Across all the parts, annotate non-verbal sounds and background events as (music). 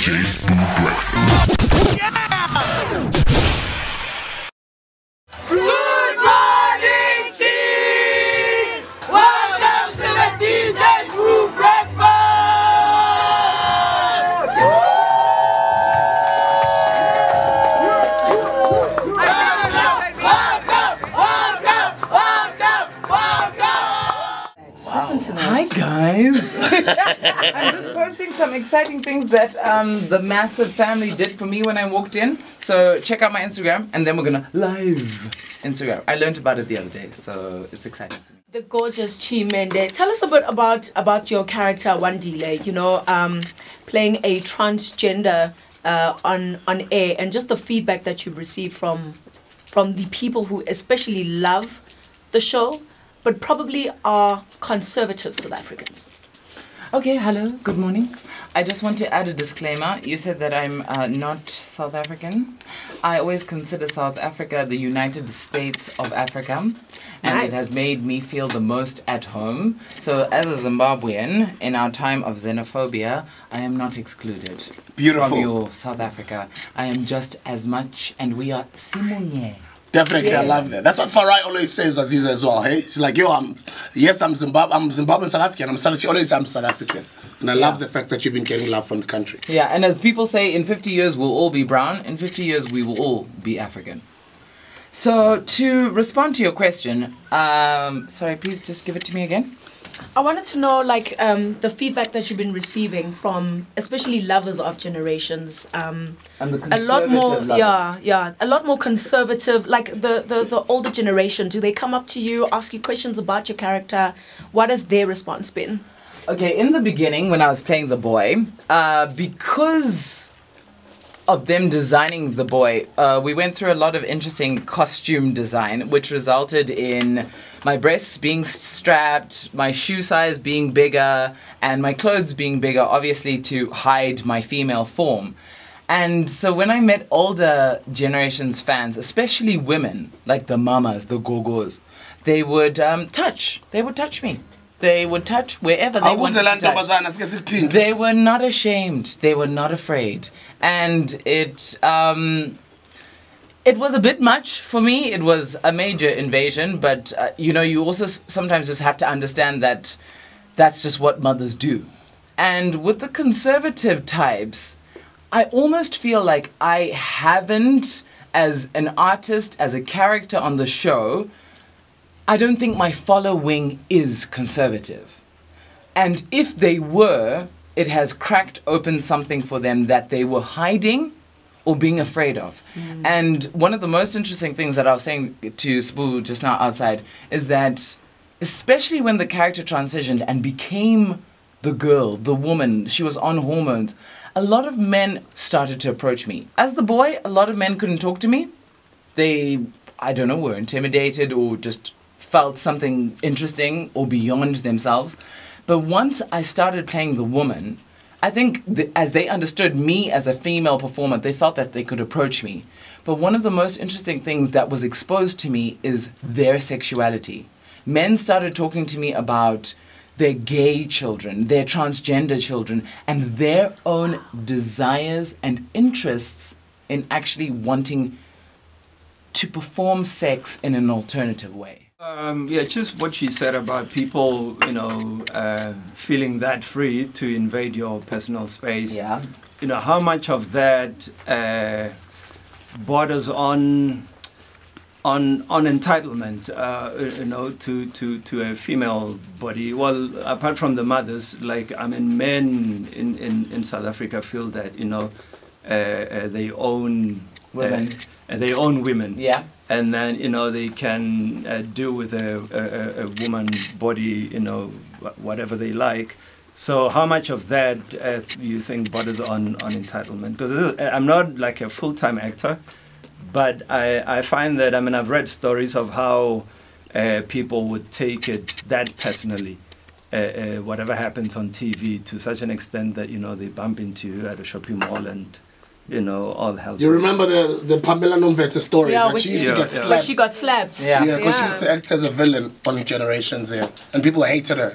DJ Sbu Breakfast. Good welcome! Hi guys! (laughs) I'm just posting some exciting things that um, the Massiv family did for me when I walked in. So check out my Instagram and then we're gonna live Instagram. I learned about it the other day, so it's exciting. the gorgeous Chi Mhende. Tell us a bit about about your character Wandile. You know, um, playing a transgender uh, on on air, and just the feedback that you've received from from the people who especially love the show, but probably are conservative South Africans. Okay, hello, good morning. I just want to add a disclaimer. You said that I'm uh, not South African. I always consider South Africa the United States of Africa, and Nice. it has made me feel the most at home. So, as a Zimbabwean, in our time of xenophobia, I am not excluded Beautiful. from your South Africa. I am just as much, and we are simunye. Definitely, I love that. That's what Farai always says, Aziza, as well. Hey, she's like, yo, I'm yes, I'm Zimbabwe, I'm Zimbabwean South African. I'm South. She always says I'm South African, and I love the fact that you've been getting love from the country. Yeah, and as people say, in 50 years we'll all be brown, in 50 years we will all be African. So, to respond to your question, um, sorry, please just give it to me again. I wanted to know, like, um, the feedback that you've been receiving from, especially lovers of generations. Um, And the a lot more, lovers. yeah, yeah, a lot more conservative. Like the, the the older generation, do they come up to you, ask you questions about your character? What has their response been? Okay, in the beginning, when I was playing the boy, uh, because of them designing the boy, uh, we went through a lot of interesting costume design, which resulted in my breasts being strapped, my shoe size being bigger, and my clothes being bigger, obviously to hide my female form. And so when I met older generations fans, especially women, like the mamas, the gogos, they would um, touch. They would touch me. They would touch wherever they wanted to touch. ntombazana, sike sikuthinte. They were not ashamed. They were not afraid, and it um, it was a bit much for me. It was a major invasion, but uh, you know, you also sometimes just have to understand that that's just what mothers do. And with the conservative types, I almost feel like I haven't, as an artist, as a character on the show, I don't think my following is conservative. And if they were, it has cracked open something for them that they were hiding or being afraid of. Mm. And one of the most interesting things that I was saying to Sbu just now outside is that, especially when the character transitioned and became the girl, the woman, she was on hormones, a lot of men started to approach me. As the boy, a lot of men couldn't talk to me they i don't know were intimidated or just felt something interesting or beyond themselves. But once i started playing the woman i think th- as they understood me as a female performer they felt that they could approach me. But one of the most interesting things that was exposed to me is their sexuality. Men started talking to me about their gay children, their transgender children, and their own desires and interests in actually wanting to perform sex in an alternative way. Um, yeah, just what she said about people, you know, uh, feeling that free to invade your personal space. Yeah. You know, how much of that uh, borders on on on entitlement, uh, you know, to, to, to a female body. Well, apart from the mothers, like I mean, men in, in, in South Africa feel that you know uh, uh, they own Women. Uh, they own women Yeah. And then you know they can uh, do with a, a, a- woman body you know whatever they like. So how much of that uh, you think borders on, on entitlement? Because i'm not like a full-time actor but I, I find that i mean i've read stories of how uh, people would take it that personally uh, uh, whatever happens on tv to such an extent that you know they bump into you at a shopping mall and you know all hell You remember the the Pamela Nomvete story Yeah, that she used Yeah, to get yeah. But slapped. she got slapped. Yeah. Yeah, because she used to act as a villain on Generations, yeah, and people hated her.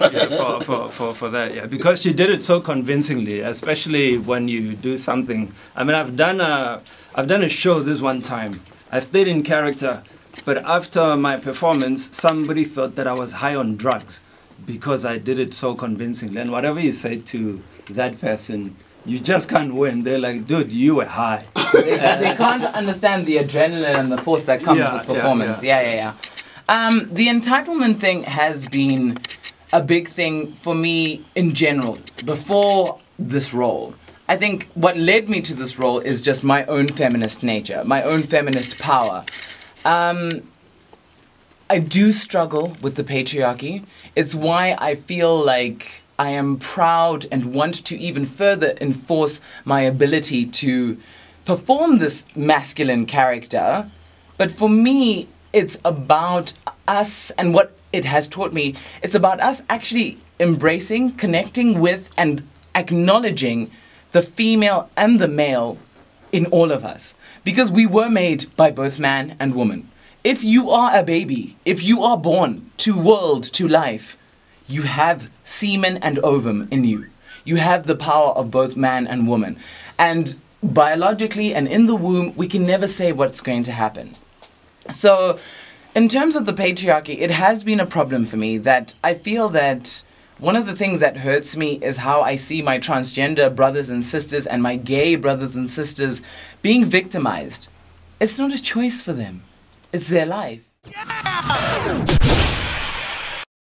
yeah, for, for, for, for that, yeah, because she did it so convincingly, especially when you do something. I mean, I've done a, I've done a show this one time. I stayed in character, but after my performance, somebody thought that I was high on drugs because I did it so convincingly. And whatever you say to that person, you just can't win. They're like, dude, you were high. (laughs) they, they can't understand the adrenaline and the force that comes Yeah, with yeah, performance. Yeah, yeah, yeah. Um, the entitlement thing has been a big thing for me in general before this role. I think what led me to this role is just my own feminist nature, my own feminist power. Um, I do struggle with the patriarchy. It's why I feel like I am proud and want to even further enforce my ability to perform this masculine character. But for me, it's about us and what it has taught me. It's about us actually embracing, connecting with, and acknowledging the female and the male in all of us because we were made by both man and woman. If you are a baby, if you are born to world, to life, you have semen and ovum in you. You have the power of both man and woman. And biologically and in the womb, we can never say what's going to happen. So, in terms of the patriarchy, it has been a problem for me that I feel that one of the things that hurts me is how I see my transgender brothers and sisters and my gay brothers and sisters being victimized. It's not a choice for them, it's their life.